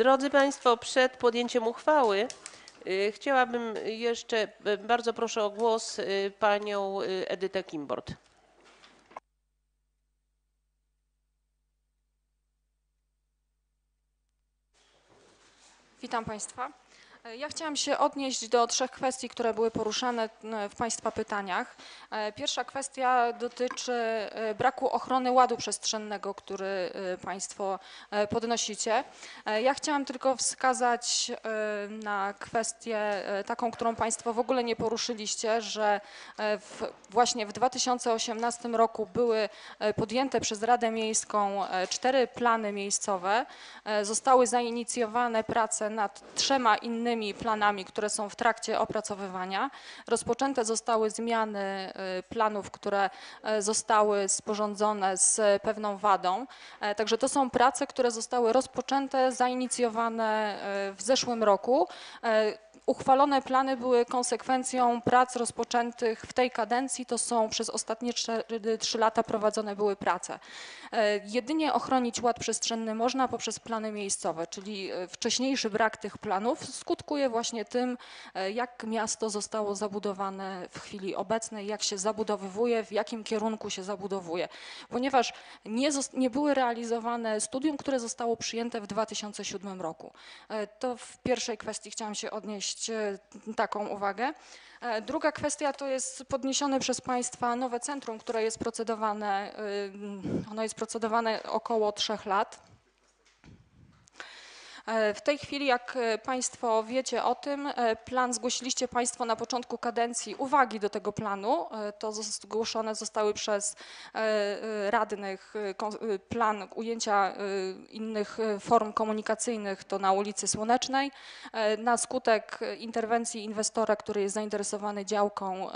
Drodzy Państwo, przed podjęciem uchwały y, chciałabym jeszcze, y, bardzo proszę o głos y, panią Edytę Kimbord. Witam Państwa. E, Ja chciałam się odnieść do trzech kwestii, które były poruszane w Państwa pytaniach. E, Pierwsza kwestia dotyczy e, braku ochrony ładu przestrzennego, który Państwo podnosicie. Ja chciałam tylko wskazać na kwestię taką, którą Państwo w ogóle nie poruszyliście, że w, właśnie w 2018 roku były podjęte przez Radę Miejską cztery plany miejscowe. Zostały zainicjowane prace nad trzema innymi planami, które są w trakcie opracowywania. Rozpoczęte zostały zmiany e, planów, które e, zostały sporządzone z pewną wadą. E, Także to są prace, które zostały rozpoczęte, zainicjowane e, w zeszłym roku. Uchwalone plany były konsekwencją prac rozpoczętych w tej kadencji. To są przez ostatnie cztery- trzy lata prowadzone były prace. E, Jedynie ochronić ład przestrzenny można poprzez plany miejscowe, czyli e, wcześniejszy brak tych planów skutkuje właśnie tym, e, jak miasto zostało zabudowane w chwili obecnej, jak się zabudowywuje, w jakim kierunku się zabudowuje. Ponieważ nie, nie były realizowane studium, które zostało przyjęte w 2007 roku. To w pierwszej kwestii chciałam się odnieść e, taką uwagę. E, Druga kwestia to jest podniesione przez Państwa nowe centrum, które jest procedowane, y, ono jest procedowane około trzech lat. E, W tej chwili, jak e, Państwo wiecie o tym, e, plan zgłosiliście Państwo na początku kadencji uwagi do tego planu. To zgłoszone zostały przez radnych plan ujęcia innych form komunikacyjnych to na ulicy Słonecznej. Na skutek interwencji inwestora, który jest zainteresowany działką,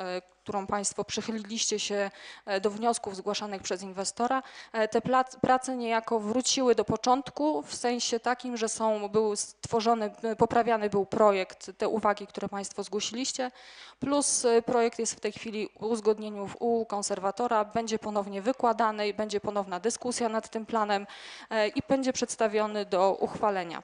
którą Państwo przychyliliście się e, do wniosków zgłaszanych przez inwestora, e, te prace niejako wróciły do początku w sensie takim, że są, był stworzony, e, poprawiany był projekt, te uwagi, które Państwo zgłosiliście, plus projekt jest w tej chwili uzgodnieniu u konserwatora, będzie ponownie wykładany i będzie ponowna dyskusja nad tym planem i będzie przedstawiony do uchwalenia.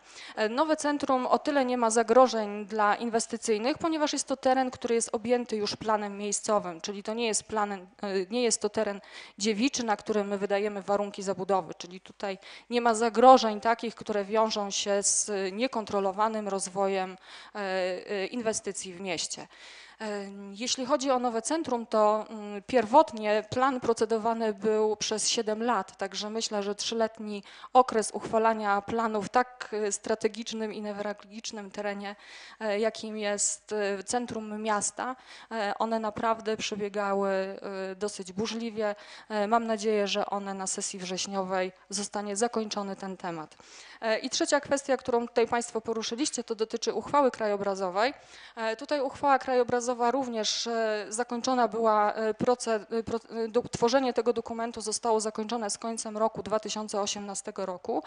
Nowe centrum o tyle nie ma zagrożeń dla inwestycyjnych, ponieważ jest to teren, który jest objęty już planem miejscowym, czyli to nie jest plan, e, nie jest to teren dziewiczy, na którym my wydajemy warunki zabudowy, czyli tutaj nie ma zagrożeń takich, które wiążą się z niekontrolowanym rozwojem e, e, inwestycji w mieście. Jeśli chodzi o nowe centrum, to mm, pierwotnie plan procedowany był przez 7 lat, także myślę, że trzyletni okres uchwalania planów w tak e, strategicznym i newralgicznym terenie, e, jakim jest e, centrum miasta, one naprawdę przebiegały dosyć burzliwie. Mam nadzieję, że one na sesji wrześniowej zostanie zakończony ten temat. E, I trzecia kwestia, którą tutaj Państwo poruszyliście, to dotyczy uchwały krajobrazowej. E, Tutaj uchwała krajobrazowa również e, zakończona była, proce, pro, do, tworzenie tego dokumentu zostało zakończone z końcem roku 2018 roku.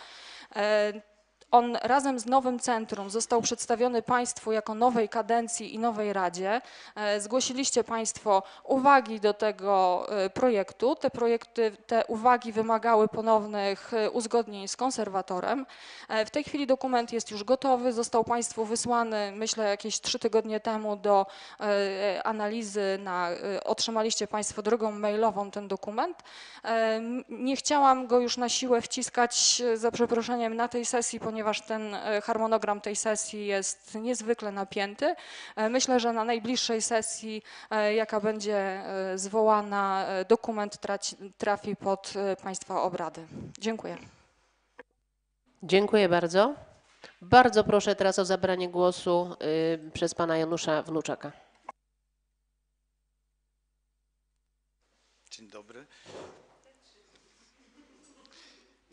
On razem z nowym centrum został przedstawiony Państwu jako nowej kadencji i nowej Radzie. E, Zgłosiliście Państwo uwagi do tego e, projektu. Te projekty, te uwagi wymagały ponownych e, uzgodnień z konserwatorem. W tej chwili dokument jest już gotowy, został Państwu wysłany, myślę, jakieś trzy tygodnie temu do analizy. Na, otrzymaliście Państwo drogą mailową ten dokument. Nie chciałam go już na siłę wciskać, za przeproszeniem, na tej sesji, ponieważ ten e, harmonogram tej sesji jest niezwykle napięty. E, Myślę, że na najbliższej sesji, e, jaka będzie zwołana, dokument traci, trafi pod Państwa obrady. Dziękuję. Dziękuję bardzo. Bardzo proszę teraz o zabranie głosu y, przez pana Janusza Wnuczaka. Dzień dobry.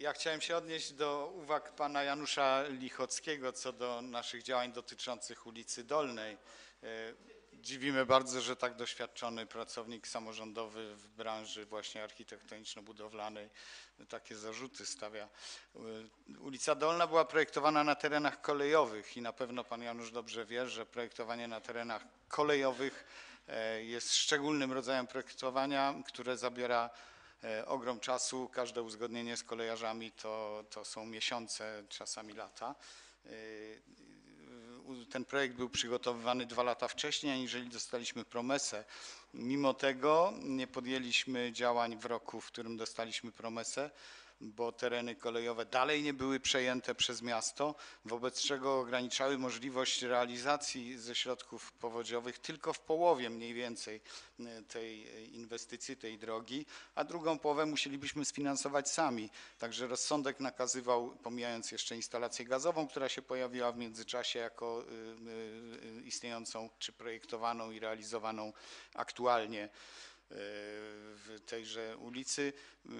Chciałem się odnieść do uwag pana Janusza Lichockiego co do naszych działań dotyczących ulicy Dolnej. E, Dziwimy bardzo, że tak doświadczony pracownik samorządowy w branży właśnie architektoniczno-budowlanej takie zarzuty stawia. E, Ulica Dolna była projektowana na terenach kolejowych i na pewno pan Janusz dobrze wie, że projektowanie na terenach kolejowych e, jest szczególnym rodzajem projektowania, które zabiera ogrom czasu. Każde uzgodnienie z kolejarzami to, to są miesiące, czasami lata. u- ten projekt był przygotowywany dwa lata wcześniej, aniżeli dostaliśmy promesę. Mimo tego nie podjęliśmy działań w roku, w którym dostaliśmy promesę, bo tereny kolejowe dalej nie były przejęte przez miasto, wobec czego ograniczały możliwość realizacji ze środków powodziowych tylko w połowie mniej więcej e, tej e, inwestycji, tej drogi, a drugą połowę musielibyśmy sfinansować sami. Także rozsądek nakazywał, pomijając jeszcze instalację gazową, która się pojawiła w międzyczasie jako y, istniejącą czy projektowaną i realizowaną aktualnie w tejże ulicy.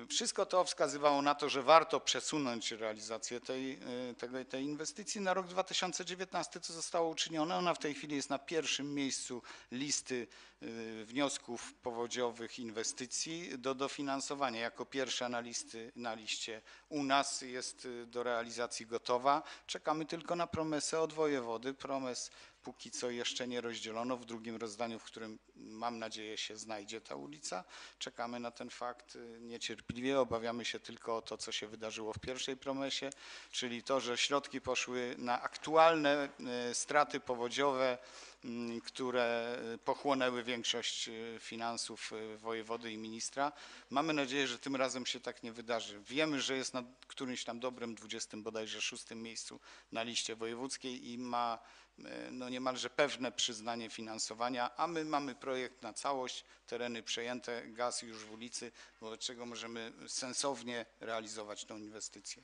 Wszystko to wskazywało na to, że warto przesunąć realizację tej, y, tego, tej inwestycji na rok 2019, co zostało uczynione. Ona w tej chwili jest na pierwszym miejscu listy y, wniosków powodziowych inwestycji do dofinansowania. Jako pierwsza na, listy, na liście u nas jest y, do realizacji gotowa. Czekamy tylko na promesę od wojewody. Promes póki co jeszcze nie rozdzielono. W drugim rozdaniu, w którym mam nadzieję się znajdzie ta ulica. Czekamy na ten fakt y, niecierpliwie. Obawiamy się tylko o to, co się wydarzyło w pierwszej promesie, czyli to, że środki poszły na aktualne y, straty powodziowe, które y, pochłonęły większość y, finansów y, wojewody i ministra. Mamy nadzieję, że tym razem się tak nie wydarzy. Wiemy, że jest na którymś tam dobrym 20 bodajże szóstym miejscu na liście wojewódzkiej i ma e, no niemalże pewne przyznanie finansowania, a my mamy projekt na całość, tereny przejęte, gaz już w ulicy, wobec czego możemy sensownie realizować tą inwestycję.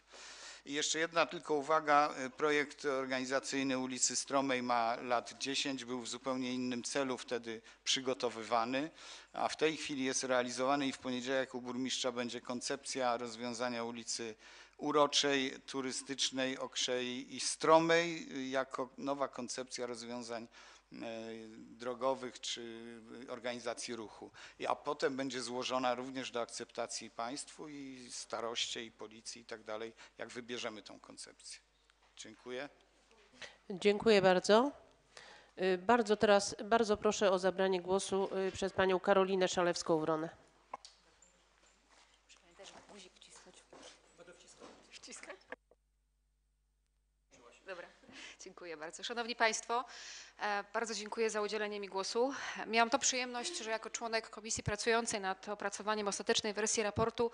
I jeszcze jedna tylko uwaga, projekt organizacyjny ulicy Stromej ma lat 10, był w zupełnie innym celu wtedy przygotowywany, a w tej chwili jest realizowany i w poniedziałek u burmistrza będzie koncepcja rozwiązania ulicy uroczej, turystycznej, okrzej i stromej jako nowa koncepcja rozwiązań drogowych czy organizacji ruchu. A potem będzie złożona również do akceptacji państwu i staroście i policji i tak dalej, jak wybierzemy tą koncepcję. Dziękuję. Dziękuję bardzo. Y, Bardzo teraz, bardzo proszę o zabranie głosu y, przez panią Karolinę Szalewską-Wronę. Muszę pani też guzik wcisnąć. Będę wciskać? Dobra, dziękuję bardzo. Szanowni Państwo, e, bardzo dziękuję za udzielenie mi głosu. Miałam to przyjemność, że jako członek komisji pracującej nad opracowaniem ostatecznej wersji raportu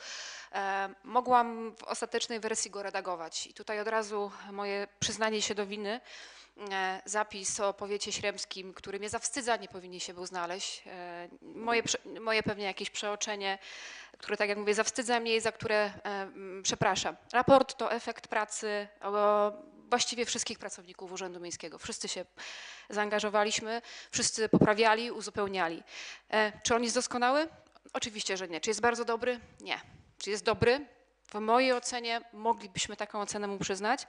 e, mogłam w ostatecznej wersji go redagować. I tutaj od razu moje przyznanie się do winy. E, Zapis o powiecie śremskim, który mnie zawstydza, nie powinien się był znaleźć. Moje, moje pewnie jakieś przeoczenie, które, tak jak mówię, zawstydza mnie i za które przepraszam. Raport to efekt pracy właściwie wszystkich pracowników Urzędu Miejskiego. Wszyscy się zaangażowaliśmy, wszyscy poprawiali, uzupełniali. E, Czy on jest doskonały? Oczywiście, że nie. Czy jest bardzo dobry? Nie. Czy jest dobry? W mojej ocenie moglibyśmy taką ocenę mu przyznać.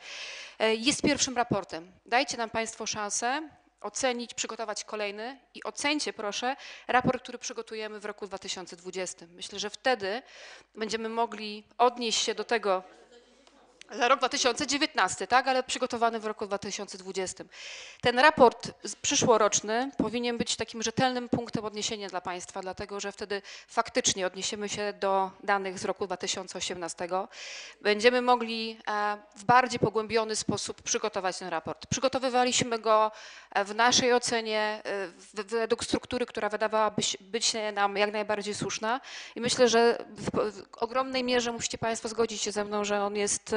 E, Jest pierwszym raportem. Dajcie nam Państwo szansę ocenić, przygotować kolejny i ocencie proszę raport, który przygotujemy w roku 2020. Myślę, że wtedy będziemy mogli odnieść się do tego, za rok 2019, tak, ale przygotowany w roku 2020. Ten raport przyszłoroczny powinien być takim rzetelnym punktem odniesienia dla Państwa, dlatego że wtedy faktycznie odniesiemy się do danych z roku 2018. Będziemy mogli e, w bardziej pogłębiony sposób przygotować ten raport. Przygotowywaliśmy go e, w naszej ocenie e, według struktury, która wydawałaby być nam jak najbardziej słuszna i myślę, że w, ogromnej mierze musicie Państwo zgodzić się ze mną, że on jest,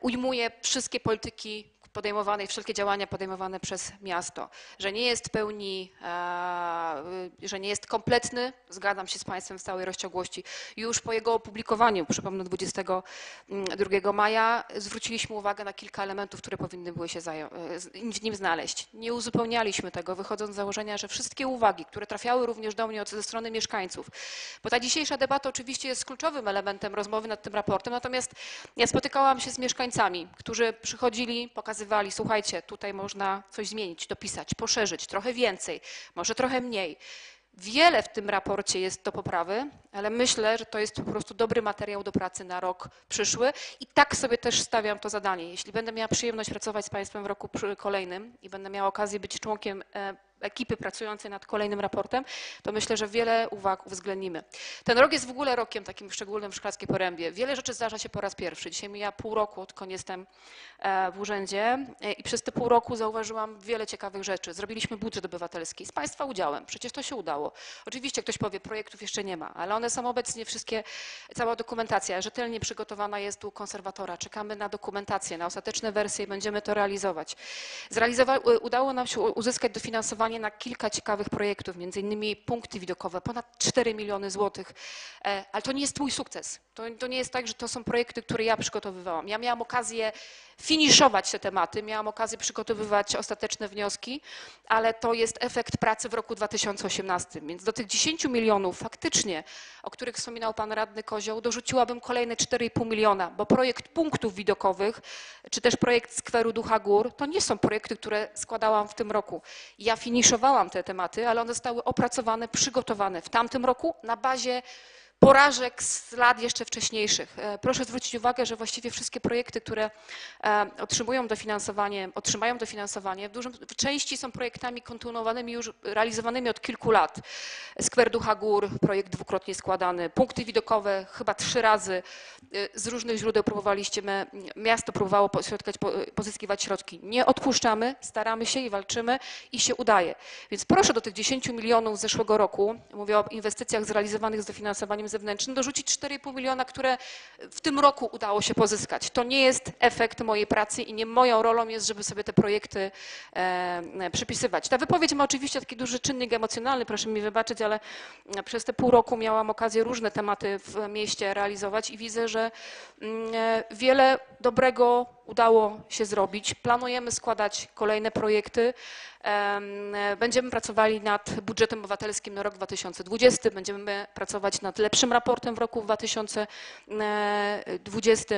ujmuje wszystkie polityki podejmowane i wszelkie działania podejmowane przez miasto, że nie jest w pełni, e, że nie jest kompletny, zgadzam się z Państwem w całej rozciągłości. Już po jego opublikowaniu, przypomnę 22 maja, zwróciliśmy uwagę na kilka elementów, które powinny były się zają- e, w nim znaleźć. Nie uzupełnialiśmy tego, wychodząc z założenia, że wszystkie uwagi, które trafiały również do mnie ze strony mieszkańców, bo ta dzisiejsza debata oczywiście jest kluczowym elementem rozmowy nad tym raportem, natomiast ja spotykałam się z mieszkańcami, którzy przychodzili, pokazywali, słuchajcie, tutaj można coś zmienić, dopisać, poszerzyć, trochę więcej, może trochę mniej. Wiele w tym raporcie jest do poprawy, ale myślę, że to jest po prostu dobry materiał do pracy na rok przyszły i tak sobie też stawiam to zadanie. Jeśli będę miała przyjemność pracować z Państwem w roku kolejnym i będę miała okazję być członkiem e, ekipy pracującej nad kolejnym raportem, to myślę, że wiele uwag uwzględnimy. Ten rok jest w ogóle rokiem takim szczególnym w Szklarskiej Porębie. Wiele rzeczy zdarza się po raz pierwszy. Dzisiaj mija pół roku, odkąd jestem e, w urzędzie e, i przez te pół roku zauważyłam wiele ciekawych rzeczy. Zrobiliśmy budżet obywatelski z Państwa udziałem. Przecież to się udało. Oczywiście ktoś powie, projektów jeszcze nie ma, ale one są obecnie wszystkie, cała dokumentacja rzetelnie przygotowana jest u konserwatora. Czekamy na dokumentację, na ostateczne wersje i będziemy to realizować. Zrealizowa- udało nam się uzyskać dofinansowanie na kilka ciekawych projektów, między innymi punkty widokowe, ponad 4 miliony złotych. E, Ale to nie jest mój sukces. To, to nie jest tak, że to są projekty, które ja przygotowywałam. Ja miałam okazję finiszować te tematy, miałam okazję przygotowywać ostateczne wnioski, ale to jest efekt pracy w roku 2018. Więc do tych 10 milionów faktycznie, o których wspominał pan radny Kozioł, dorzuciłabym kolejne 4,5 miliona, bo projekt punktów widokowych, czy też projekt skweru Ducha Gór, to nie są projekty, które składałam w tym roku. Ja finiszowałam te tematy, ale one zostały opracowane, przygotowane w tamtym roku na bazie porażek z lat jeszcze wcześniejszych. E, Proszę zwrócić uwagę, że właściwie wszystkie projekty, które e, otrzymują dofinansowanie, otrzymają dofinansowanie, w, dużym, w części są projektami kontynuowanymi już realizowanymi od kilku lat. Skwer Ducha Gór, projekt dwukrotnie składany, punkty widokowe chyba trzy razy e, z różnych źródeł próbowaliście, my- miasto próbowało pośrodkać, po- pozyskiwać środki. Nie odpuszczamy, staramy się i walczymy i się udaje. Więc proszę do tych 10 milionów z zeszłego roku, mówię o inwestycjach zrealizowanych z dofinansowaniem zewnętrznym, dorzucić 4,5 miliona, które w tym roku udało się pozyskać. To nie jest efekt mojej pracy i nie moją rolą jest, żeby sobie te projekty e, przypisywać. Ta wypowiedź ma oczywiście taki duży czynnik emocjonalny, proszę mi wybaczyć, ale przez te pół roku miałam okazję różne tematy w mieście realizować i widzę, że mm, e, wiele dobrego udało się zrobić. Planujemy składać kolejne projekty. Em, Będziemy pracowali nad budżetem obywatelskim na rok 2020, będziemy pracować nad lepszym raportem w roku 2020.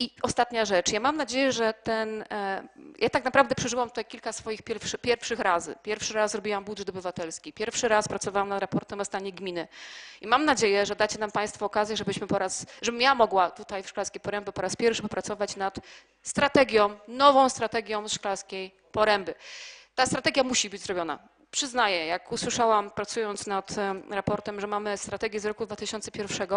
E, I ostatnia rzecz. Ja mam nadzieję, że ten. e, Ja tak naprawdę przeżyłam tutaj kilka swoich pierwszy, pierwszych razy. Pierwszy raz robiłam budżet obywatelski, pierwszy raz pracowałam nad raportem o stanie gminy. I mam nadzieję, że dacie nam Państwo okazję, żebyśmy po raz, żebym ja mogła tutaj w Szklarskiej Poręby po raz pierwszy popracować nad strategią, nową strategią Szklarskiej Poręby. Ta strategia musi być zrobiona. Przyznaję, jak usłyszałam pracując nad em, raportem, że mamy strategię z roku 2001,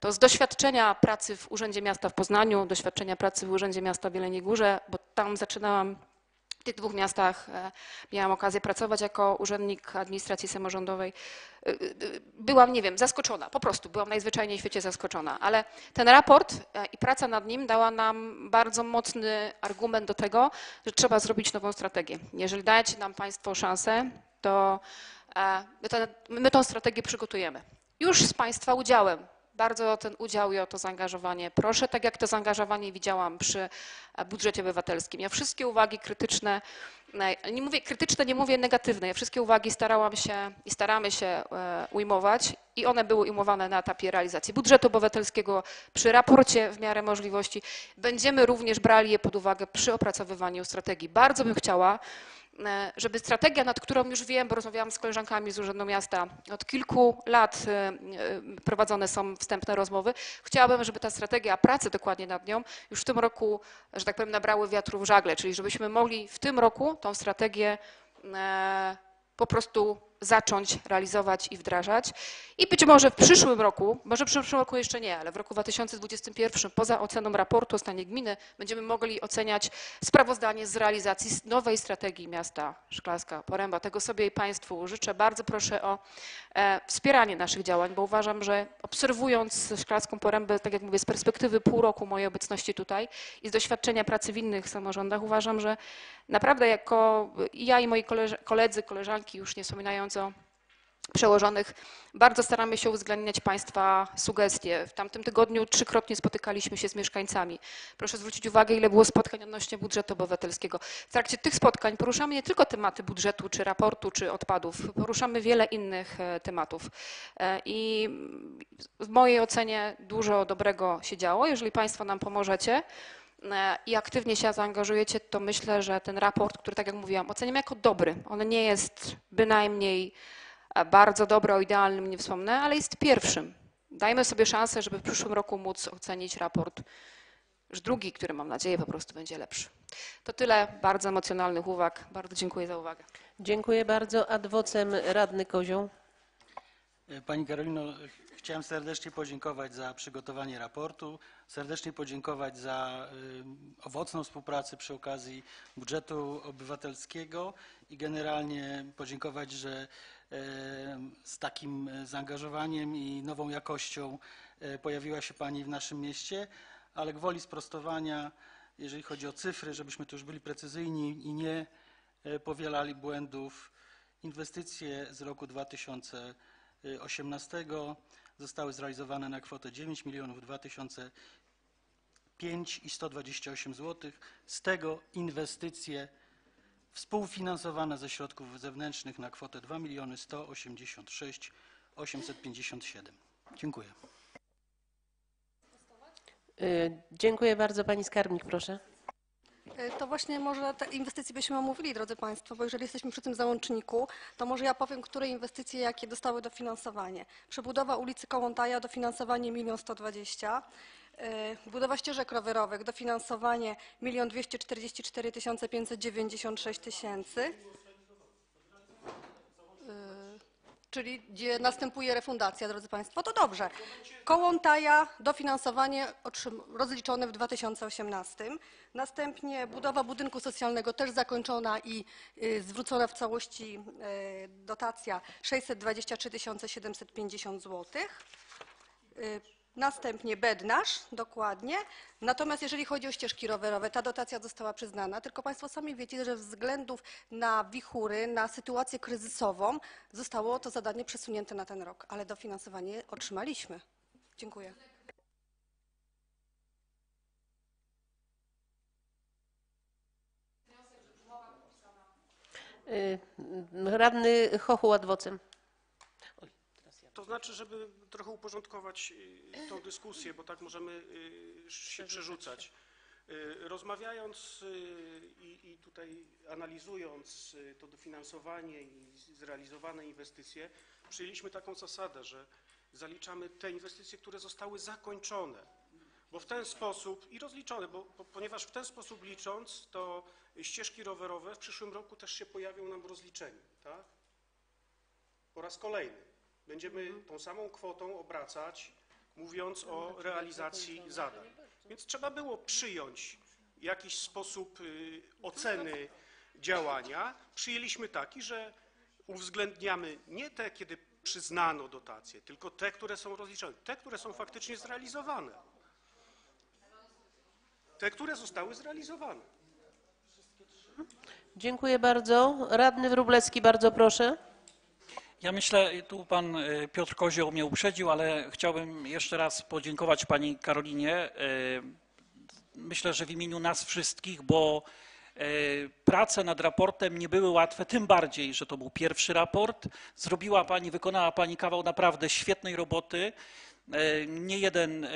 to z doświadczenia pracy w Urzędzie Miasta w Poznaniu, doświadczenia pracy w Urzędzie Miasta w Jeleniej Górze, bo tam zaczynałam w tych dwóch miastach e, miałam okazję pracować jako urzędnik administracji samorządowej. E, e, Byłam, nie wiem, zaskoczona, po prostu byłam najzwyczajniej w świecie zaskoczona, ale ten raport i praca nad nim dała nam bardzo mocny argument do tego, że trzeba zrobić nową strategię. Jeżeli dajecie nam Państwo szansę, to my, ten, my tą strategię przygotujemy. Już z Państwa udziałem. Bardzo o ten udział i o to zaangażowanie proszę, tak jak to zaangażowanie widziałam przy e, budżecie obywatelskim. Ja wszystkie uwagi krytyczne, e, nie mówię krytyczne, nie mówię negatywne, ja wszystkie uwagi starałam się i staramy się e, ujmować i one były ujmowane na etapie realizacji budżetu obywatelskiego, przy raporcie w miarę możliwości. Będziemy również brali je pod uwagę przy opracowywaniu strategii. Bardzo bym chciała, żeby strategia, nad którą już wiem, bo rozmawiałam z koleżankami z Urzędu Miasta, od kilku lat e, e, prowadzone są wstępne rozmowy. Chciałabym, żeby ta strategia pracy dokładnie nad nią już w tym roku, że tak powiem, nabrały wiatru w żagle, czyli żebyśmy mogli w tym roku tą strategię e, po prostu zacząć realizować i wdrażać. I być może w przyszłym roku, może w przyszłym roku jeszcze nie, ale w roku 2021 poza oceną raportu o stanie gminy będziemy mogli oceniać sprawozdanie z realizacji nowej strategii miasta Szklarska Poręba. Tego sobie i Państwu życzę. Bardzo proszę o e, wspieranie naszych działań, bo uważam, że obserwując Szklarską Porębę, tak jak mówię, z perspektywy pół roku mojej obecności tutaj i z doświadczenia pracy w innych samorządach, uważam, że naprawdę jako ja i moi koledzy, koleżanki, już nie wspominając o przełożonych, bardzo staramy się uwzględniać Państwa sugestie. W tamtym tygodniu trzykrotnie spotykaliśmy się z mieszkańcami. Proszę zwrócić uwagę, ile było spotkań odnośnie budżetu obywatelskiego. W trakcie tych spotkań poruszamy nie tylko tematy budżetu, czy raportu, czy odpadów, poruszamy wiele innych e, tematów. E, I w mojej ocenie dużo dobrego się działo. Jeżeli Państwo nam pomożecie, i aktywnie się zaangażujecie, to myślę, że ten raport, który tak jak mówiłam, oceniam jako dobry. On nie jest bynajmniej e, bardzo dobry, o idealnym nie wspomnę, ale jest pierwszym. Dajmy sobie szansę, żeby w przyszłym roku móc ocenić raport już drugi, który mam nadzieję po prostu będzie lepszy. To tyle bardzo emocjonalnych uwag. Bardzo dziękuję za uwagę. Dziękuję bardzo. Ad vocem radny Kozioł. E, Pani Karolino, ch- chciałem serdecznie podziękować za przygotowanie raportu, serdecznie podziękować za y, owocną współpracę przy okazji budżetu obywatelskiego i generalnie podziękować, że e, z takim e, zaangażowaniem i nową jakością e, pojawiła się Pani w naszym mieście, ale gwoli sprostowania, jeżeli chodzi o cyfry, żebyśmy tu już byli precyzyjni i nie e, powielali błędów, inwestycje z roku 2018 zostały zrealizowane na kwotę 9 milionów 2005 i 128 zł. Z tego inwestycje współfinansowane ze środków zewnętrznych na kwotę 2 miliony 186 857. Dziękuję. Y, Dziękuję bardzo. Pani skarbnik, proszę. E, To właśnie może te inwestycje byśmy omówili, drodzy Państwo, bo jeżeli jesteśmy przy tym załączniku, to może ja powiem, które inwestycje jakie dostały dofinansowanie. Przebudowa ulicy Kołątaja, dofinansowanie 1 120 000. Budowa ścieżek rowerowych, dofinansowanie 1 244 596 tysięcy. Czyli gdzie następuje refundacja, drodzy Państwo, to dobrze. Kołątaja, dofinansowanie rozliczone w 2018. Następnie budowa budynku socjalnego też zakończona i y, zwrócona w całości y, dotacja 623 750 zł. Następnie Bednarz, dokładnie. Natomiast jeżeli chodzi o ścieżki rowerowe, ta dotacja została przyznana, tylko Państwo sami wiecie, że względów na wichury, na sytuację kryzysową zostało to zadanie przesunięte na ten rok, ale dofinansowanie otrzymaliśmy. Dziękuję. Y, Radny Chochu ad vocem. To znaczy, żeby trochę uporządkować y, tą dyskusję, bo tak możemy y, się przerzucać. Y, Rozmawiając i, i tutaj analizując to dofinansowanie i zrealizowane inwestycje, przyjęliśmy taką zasadę, że zaliczamy te inwestycje, które zostały zakończone, bo w ten sposób i rozliczone, bo, bo, ponieważ w ten sposób licząc, to ścieżki rowerowe w przyszłym roku też się pojawią nam w rozliczeniu, tak? Po raz kolejny. Będziemy tą samą kwotą obracać, mówiąc o realizacji zadań. Więc trzeba było przyjąć jakiś sposób y, oceny działania. Przyjęliśmy taki, że uwzględniamy nie te, kiedy przyznano dotacje, tylko te, które są rozliczone, te, które są faktycznie zrealizowane. Te, które zostały zrealizowane. Dziękuję bardzo. Radny Wróblewski, bardzo proszę. Ja myślę, tu pan e, Piotr Kozioł mnie uprzedził, ale chciałbym jeszcze raz podziękować pani Karolinie. E, Myślę, że w imieniu nas wszystkich, bo e, prace nad raportem nie były łatwe, tym bardziej, że to był pierwszy raport. Zrobiła pani, wykonała pani kawał naprawdę świetnej roboty. E, Nie jeden, e,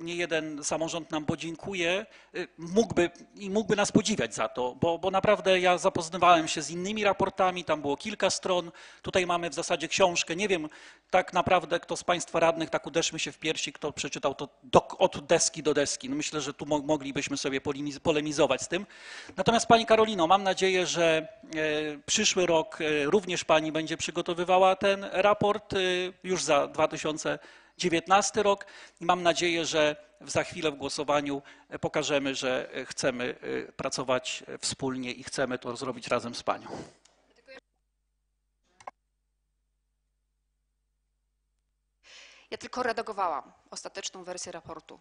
nie jeden samorząd nam podziękuje, E, mógłby i mógłby nas podziwiać za to, bo, bo naprawdę ja zapoznawałem się z innymi raportami, tam było kilka stron, tutaj mamy w zasadzie książkę, nie wiem tak naprawdę kto z Państwa radnych, tak uderzmy się w piersi, kto przeczytał to do, od deski do deski. No myślę, że tu mo- moglibyśmy sobie polemiz- polemizować z tym. Natomiast Pani Karolino, mam nadzieję, że przyszły rok również Pani będzie przygotowywała ten raport już za 2019 rok i mam nadzieję, że za chwilę w głosowaniu e, pokażemy, że e, chcemy e, pracować wspólnie i chcemy to zrobić razem z Panią. Ja tylko redagowałam ostateczną wersję raportu.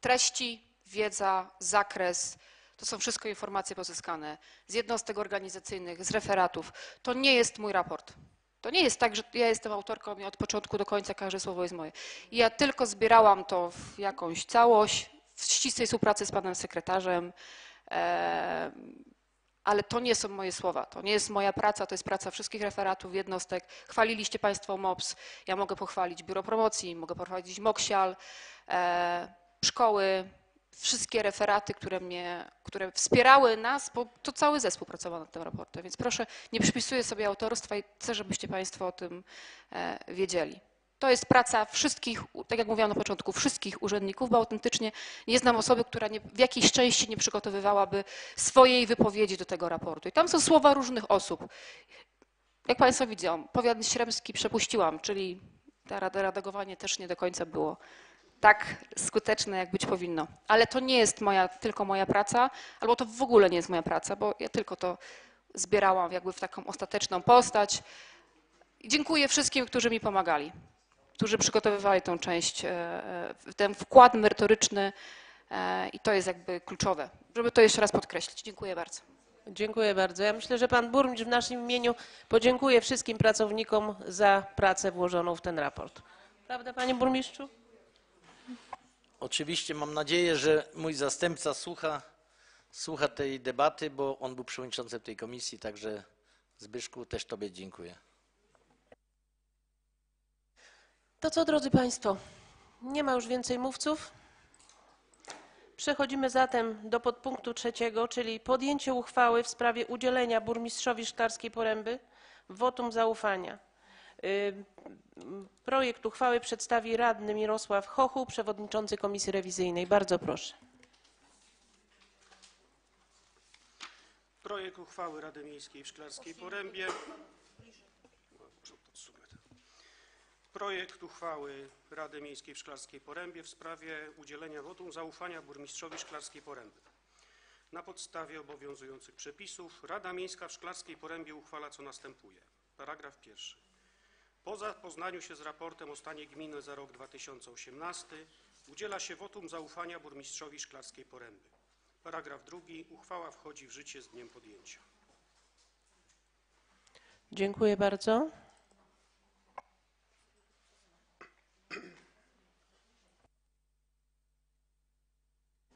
Treści, wiedza, zakres to są wszystko informacje pozyskane z jednostek organizacyjnych, z referatów. To nie jest mój raport. To nie jest tak, że ja jestem autorką i od początku do końca każde słowo jest moje. Ja tylko zbierałam to w jakąś całość, w ścisłej współpracy z panem sekretarzem. Ale to nie są moje słowa, to nie jest moja praca, to jest praca wszystkich referatów, jednostek. Chwaliliście Państwo MOPS, ja mogę pochwalić Biuro Promocji, mogę pochwalić MOKSial, e, szkoły, wszystkie referaty, które mnie, które wspierały nas, bo to cały zespół pracował nad tym raportem, więc proszę, nie przypisuję sobie autorstwa i chcę, żebyście Państwo o tym e, wiedzieli. To jest praca wszystkich, tak jak mówiłam na początku, wszystkich urzędników, bo autentycznie nie znam osoby, która nie, w jakiejś części nie przygotowywałaby swojej wypowiedzi do tego raportu. I tam są słowa różnych osób. Jak Państwo widzą, powiat śremski przepuściłam, czyli rada- redagowanie też nie do końca było tak skuteczne, jak być powinno. Ale to nie jest moja, tylko moja praca, albo to w ogóle nie jest moja praca, bo ja tylko to zbierałam jakby w taką ostateczną postać. Dziękuję wszystkim, którzy mi pomagali, którzy przygotowywali tą część, e, e, ten wkład merytoryczny e, i to jest jakby kluczowe, żeby to jeszcze raz podkreślić. Dziękuję bardzo. Dziękuję bardzo. Ja myślę, że pan burmistrz w naszym imieniu podziękuje wszystkim pracownikom za pracę włożoną w ten raport. Prawda, panie burmistrzu? Oczywiście mam nadzieję, że mój zastępca słucha, słucha tej debaty, bo on był przewodniczącym tej komisji, także Zbyszku też Tobie dziękuję. To co, drodzy Państwo, nie ma już więcej mówców. Przechodzimy zatem do podpunktu trzeciego, czyli podjęcie uchwały w sprawie udzielenia burmistrzowi Szklarskiej Poręby wotum zaufania. Projekt uchwały przedstawi radny Mirosław Chochu, przewodniczący Komisji Rewizyjnej. Bardzo proszę. Projekt uchwały Rady Miejskiej w Szklarskiej Porębie. Projekt uchwały Rady Miejskiej w Szklarskiej Porębie w sprawie udzielenia wotum zaufania burmistrzowi Szklarskiej Poręby. Na podstawie obowiązujących przepisów Rada Miejska w Szklarskiej Porębie uchwala co następuje. Paragraf pierwszy. Po zapoznaniu się z raportem o stanie gminy za rok 2018 udziela się wotum zaufania burmistrzowi Szklarskiej Poręby. Paragraf drugi. Uchwała wchodzi w życie z dniem podjęcia. Dziękuję bardzo.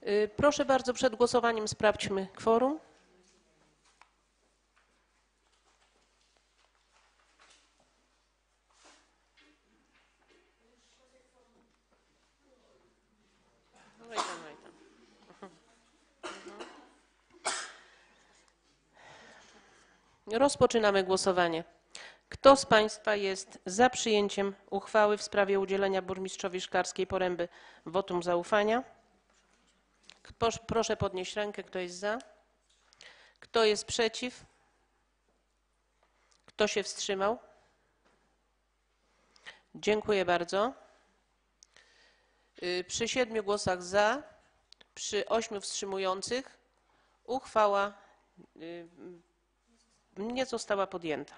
Y, Proszę bardzo, przed głosowaniem sprawdźmy kworum. No i tam, no i tam. Rozpoczynamy głosowanie. Kto z Państwa jest za przyjęciem uchwały w sprawie udzielenia burmistrzowi Szklarskiej Poręby wotum zaufania? Proszę podnieść rękę, kto jest za. Kto jest przeciw? Kto się wstrzymał? Dziękuję bardzo. Y, Przy siedmiu głosach za, przy ośmiu wstrzymujących uchwała y, nie została podjęta.